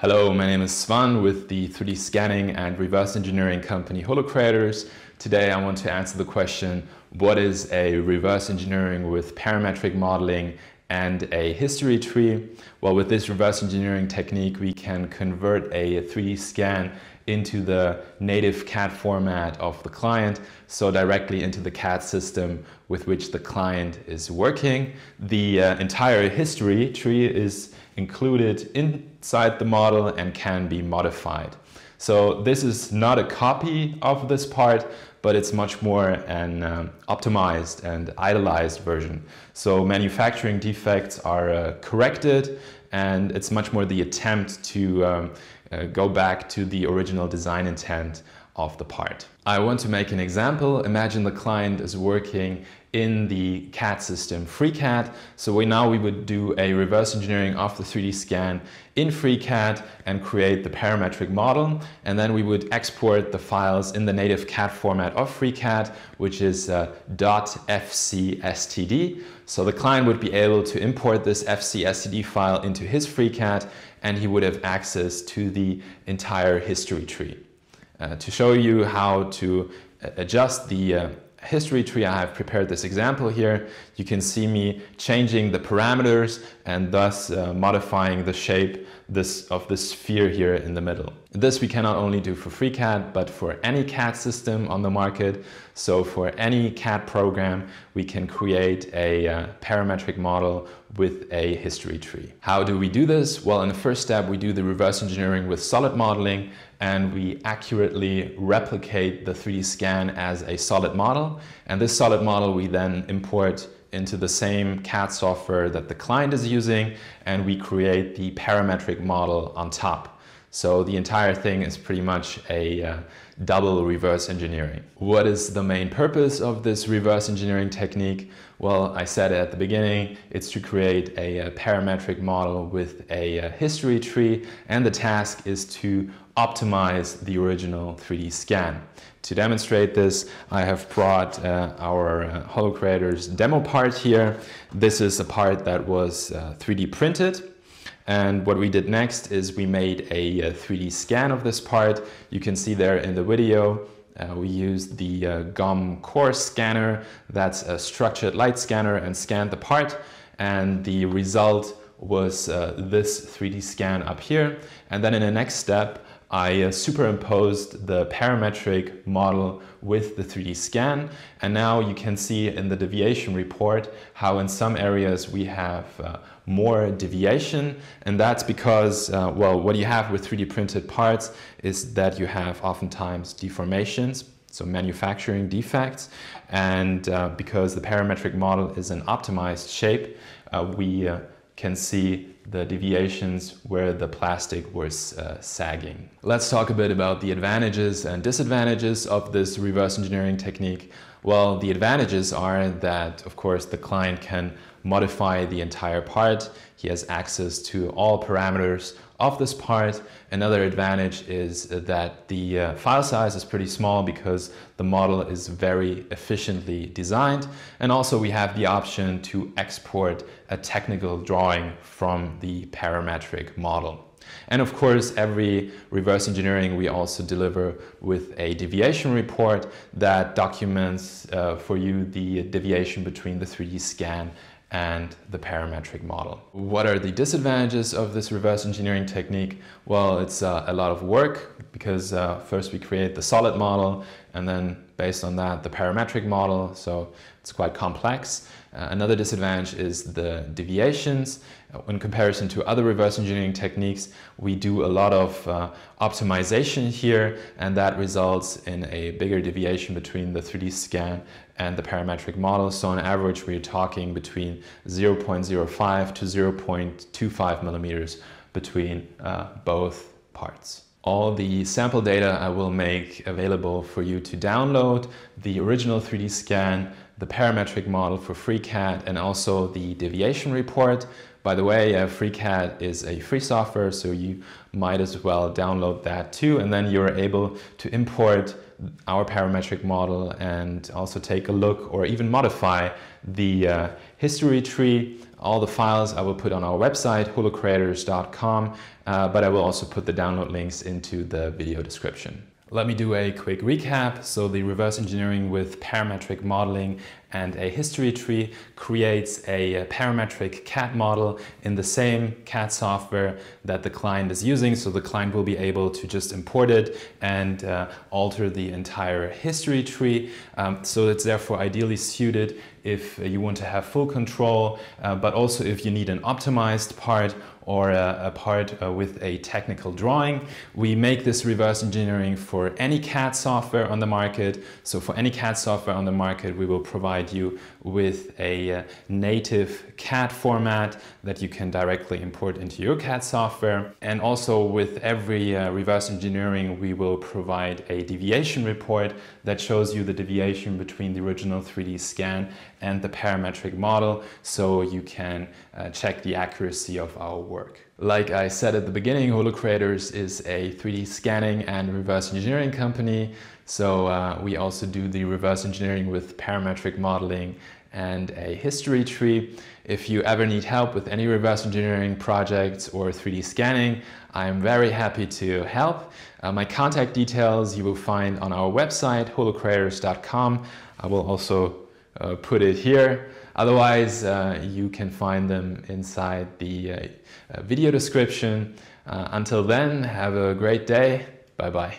Hello, my name is Swann with the 3D scanning and reverse engineering company HoloCreators. Today I want to answer the question, what is a reverse engineering with parametric modeling and a history tree? Well, with this reverse engineering technique, we can convert a 3D scan into the native CAD format of the client, so directly into the CAD system with which the client is working. The uh, entire history tree is included inside the model and can be modified. So this is not a copy of this part, but it's much more an um, optimized and idealized version. So manufacturing defects are uh, corrected and it's much more the attempt to um, uh, go back to the original design intent of the part. I want to make an example. Imagine the client is working in the CAD system FreeCAD. So we now we would do a reverse engineering of the 3D scan in FreeCAD and create the parametric model. And then we would export the files in the native CAD format of FreeCAD, which is uh, .fcstd. So the client would be able to import this fcstd file into his FreeCAD and he would have access to the entire history tree. Uh, to show you how to uh, adjust the uh, history tree, I have prepared this example here. You can see me changing the parameters and thus uh, modifying the shape this, of this sphere here in the middle. This we can not only do for FreeCAD, but for any CAD system on the market. So for any CAD program, we can create a uh, parametric model with a history tree. How do we do this? Well, in the first step, we do the reverse engineering with solid modeling and we accurately replicate the 3D scan as a solid model. And this solid model we then import into the same CAD software that the client is using and we create the parametric model on top. So the entire thing is pretty much a uh, double reverse engineering. What is the main purpose of this reverse engineering technique? Well, I said at the beginning, it's to create a, a parametric model with a, a history tree and the task is to optimize the original 3D scan. To demonstrate this, I have brought uh, our uh, HoloCreators demo part here. This is a part that was uh, 3D printed. And what we did next is we made a, a, 3D scan of this part. You can see there in the video, uh, we used the uh, GOM core scanner, that's a structured light scanner, and scanned the part. And the result was uh, this 3D scan up here. And then in the next step, I uh, superimposed the parametric model with the 3D scan and now you can see in the deviation report how in some areas we have uh, more deviation and that's because uh, well what you have with 3D printed parts is that you have oftentimes deformations so manufacturing defects and uh, because the parametric model is an optimized shape uh, we uh, can see the deviations where the plastic was uh, sagging. Let's talk a bit about the advantages and disadvantages of this reverse engineering technique. Well, the advantages are that, of course, the client can modify the entire part. He has access to all parameters of this part. Another advantage is that the uh, file size is pretty small because the model is very efficiently designed. And also we have the option to export a technical drawing from the parametric model. And of course, every reverse engineering we also deliver with a deviation report that documents uh, for you the deviation between the 3D scan and the parametric model. What are the disadvantages of this reverse engineering technique? Well, it's uh, a lot of work because uh, first we create the solid model and then based on that the parametric model, so it's quite complex. Uh, another disadvantage is the deviations. Uh, in comparison to other reverse engineering techniques, we do a lot of uh, optimization here and that results in a bigger deviation between the 3D scan and the parametric model. So on average, we're talking between 0.05 to 0.25 millimeters between uh, both parts. All the sample data I will make available for you to download, the original 3D scan, the parametric model for FreeCAD, and also the deviation report By the way, uh, FreeCAD is a free software, so you might as well download that too, and then you're able to import our parametric model and also take a look or even modify the uh, history tree. All the files I will put on our website, holocreators.com, uh, but I will also put the download links into the video description. Let me do a quick recap. So the reverse engineering with parametric modeling and a history tree creates a parametric CAD model in the same CAD software that the client is using. So the client will be able to just import it and uh, alter the entire history tree. Um, so it's therefore ideally suited if you want to have full control, uh, but also if you need an optimized part or a, a part uh, with a technical drawing. We make this reverse engineering for any CAD software on the market. So for any CAD software on the market, we will provide you with a uh, native CAD format that you can directly import into your CAD software. And also with every uh, reverse engineering, we will provide a deviation report that shows you the deviation between the original 3D scan and the parametric model so you can uh, check the accuracy of our work. Like I said at the beginning, HoloCreators is a 3D scanning and reverse engineering company. So uh, we also do the reverse engineering with parametric modeling and a history tree. If you ever need help with any reverse engineering projects or 3D scanning, I'm very happy to help. Uh, my contact details you will find on our website, holocreators.com. I will also uh, put it here. Otherwise, uh, you can find them inside the uh, video description. until then, have a great day. Bye bye.